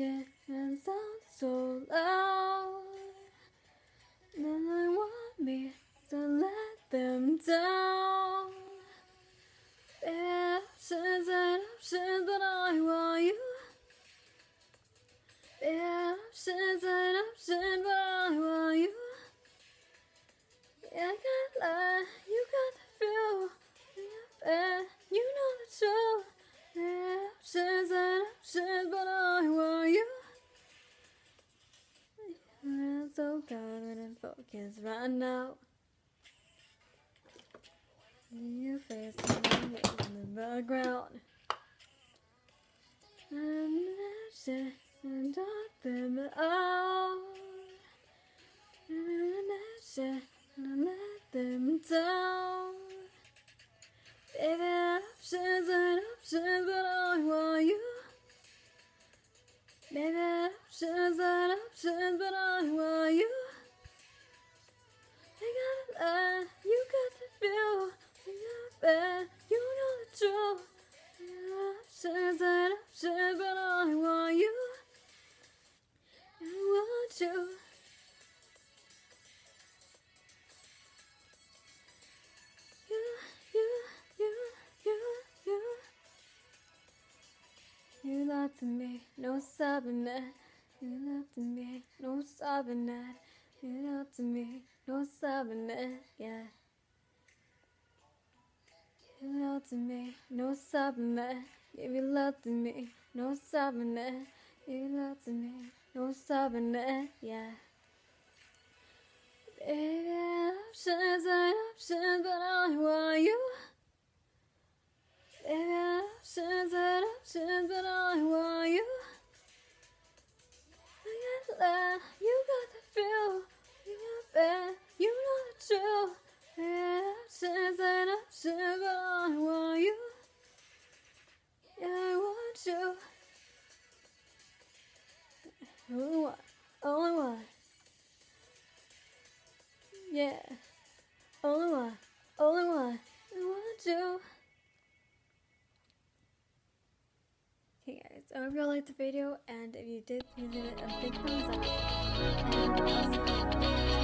And I get sound so loud. Then I want me to let them down. There options and options, but I want you. There options and options, but I want you. Yeah, I can't lie, you got the feel. Focus right now. Your face in the background. And shit oh. and them out. And shit and let them down. You lied to me, no sobbing that. You lied to me, no sobbing that. You lied to me, no sobbing that, yeah. You lied to me, no sobbing that. Give your love to me, no sobbing that. You lied to me, no sobbing that, yeah. Baby, options and options, but I want you. Baby, options but I want you. I got love, you got the feel, you got bad, you know the truth. Baby, options and options, but I want you. Yeah, I want you. Only one, only one. Yeah, only one, only one. I want you. Guys, I hope you all liked the video and if you did, please give it a big thumbs up.